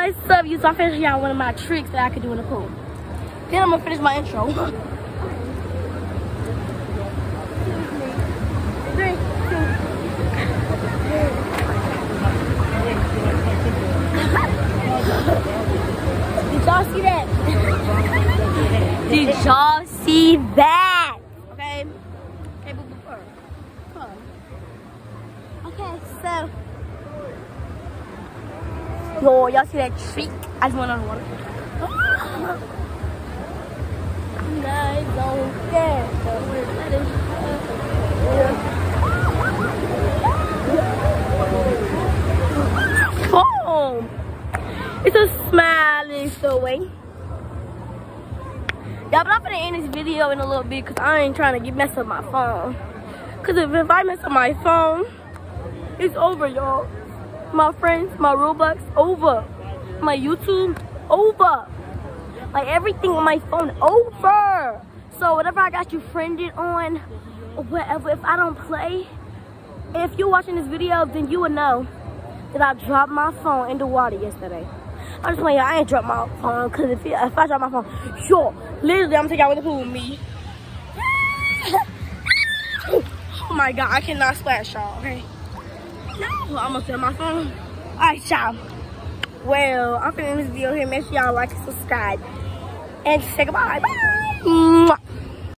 What's up, you? So I finished y'all one of my tricks that I could do in the pool. Then I'm gonna finish my intro. Three, Did y'all see that? Did y'all see that? Okay. Okay, boo boo. Come on. Okay, so. Yo, y'all see that trick? I just went on water. Guys don't care. It's a smiling story. Yeah, but I'm gonna end this video in a little bit because I ain't trying to get mess up my phone. Cause if, if I mess up my phone, it's over, y'all. My friends, my Robux, over. My YouTube, over. Like everything on my phone, over. So whatever I got you friended on, or whatever, if I don't play, if you're watching this video, then you will know that I dropped my phone in the water yesterday. I'm just playing, I ain't dropped my phone because if, if I drop my phone, sure, literally I'm taking out with the pool with me. oh my god, I cannot splash y'all, okay? No, I'm gonna sell my phone. Alright, y'all. Well, I'm finna this video here. Make sure y'all like and subscribe. And say goodbye. Bye.